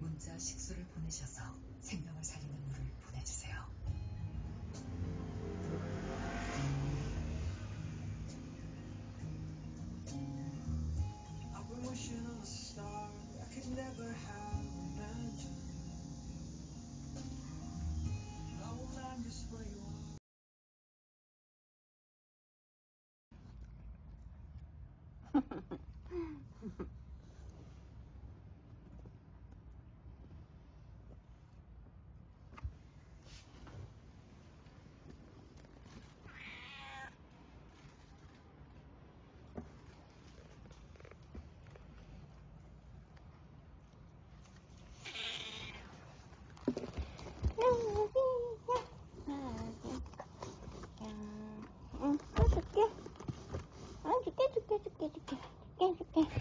혼자 식수를 보내셔서 생명을 살리는 물을 보내주세요. え、ちょ。